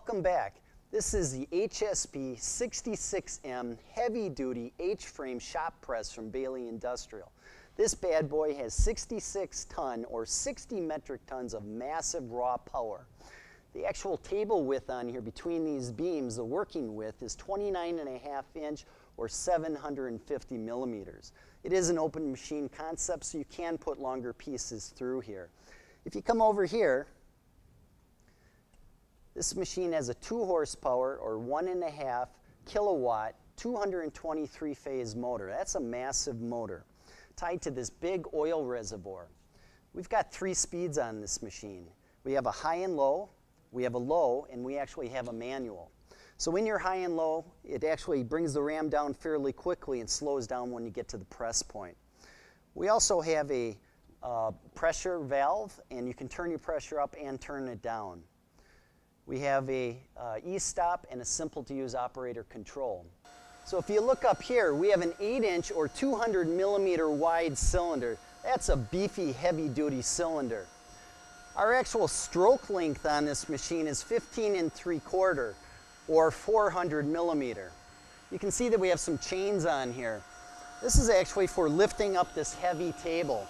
welcome back. This is the HSP 66M heavy duty H-frame shop press from Baileigh Industrial. This bad boy has 66 ton or 60 metric tons of massive raw power. The actual table width on here between these beams, the working width is 29 and a half inch or 750 millimeters. It is an open machine concept, so you can put longer pieces through here. If you come over here, this machine has a two horsepower or one and a half kilowatt, 223 phase motor. That's a massive motor tied to this big oil reservoir. We've got three speeds on this machine. We have a high and low, we have a low, and we actually have a manual. So when you're high and low, it actually brings the ram down fairly quickly and slows down when you get to the press point. We also have a uh, pressure valve, and you can turn your pressure up and turn it down. We have a uh, e-stop and a simple to use operator control. So if you look up here, we have an 8 inch or 200 millimeter wide cylinder. That's a beefy heavy duty cylinder. Our actual stroke length on this machine is 15 and 3 quarter or 400 millimeter. You can see that we have some chains on here. This is actually for lifting up this heavy table.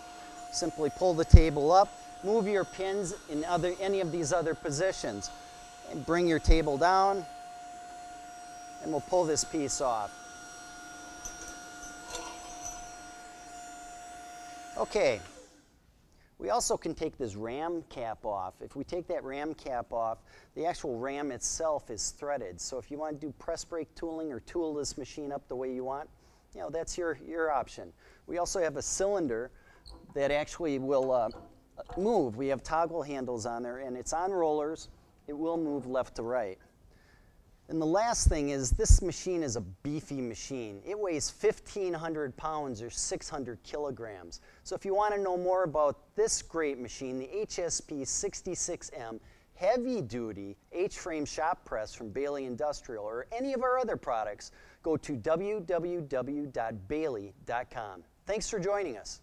Simply pull the table up, move your pins in other, any of these other positions, and bring your table down, and we'll pull this piece off. Okay, we also can take this ram cap off. If we take that ram cap off, the actual ram itself is threaded. So if you want to do press brake tooling or tool this machine up the way you want, you know, that's your, your option. We also have a cylinder that actually will uh, move. We have toggle handles on there and it's on rollers. It will move left to right. And the last thing is this machine is a beefy machine. It weighs 1,500 pounds or 600 kilograms. So if you want to know more about this great machine, the HSP 66M heavy duty H-frame shop press from Baileigh Industrial or any of our other products, go to www.baileigh.com. Thanks for joining us.